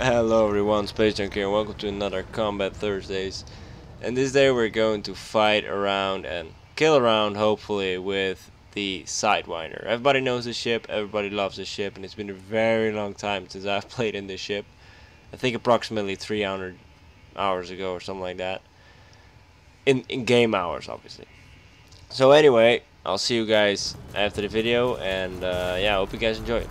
Hello everyone, Space Junk here, and welcome to another Combat Thursdays. And this day we're going to fight around and kill around, hopefully, with the Sidewinder. Everybody knows this ship, everybody loves this ship, and it's been a very long time since I've played in this ship. I think approximately 300 hours ago or something like that. In, in game hours, obviously. So anyway, I'll see you guys after the video, and uh, yeah, I hope you guys enjoy it.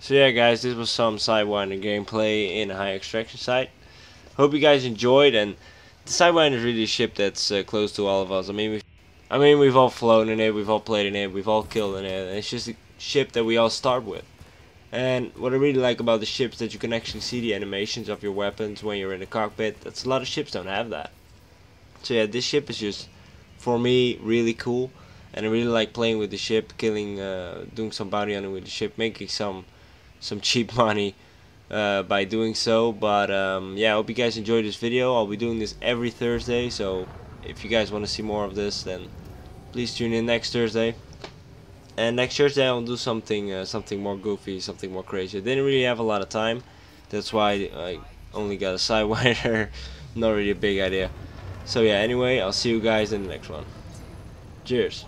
So yeah guys, this was some Sidewinder gameplay in a high extraction site. Hope you guys enjoyed and the Sidewinder is really a ship that's uh, close to all of us. I mean, we've, I mean we've all flown in it, we've all played in it, we've all killed in it. It's just a ship that we all start with. And what I really like about the ship is that you can actually see the animations of your weapons when you're in the cockpit. That's a lot of ships don't have that. So yeah, this ship is just for me really cool. and I really like playing with the ship, killing, uh, doing some bounty hunting with the ship, making some some cheap money uh, by doing so. But um, yeah, I hope you guys enjoyed this video. I'll be doing this every Thursday, so if you guys want to see more of this, then please tune in next Thursday. And next Thursday I'll do something uh, something more goofy, something more crazy. I didn't really have a lot of time, that's why I only got a sidewinder. Not really a big idea. So yeah, anyway, I'll see you guys in the next one. Cheers.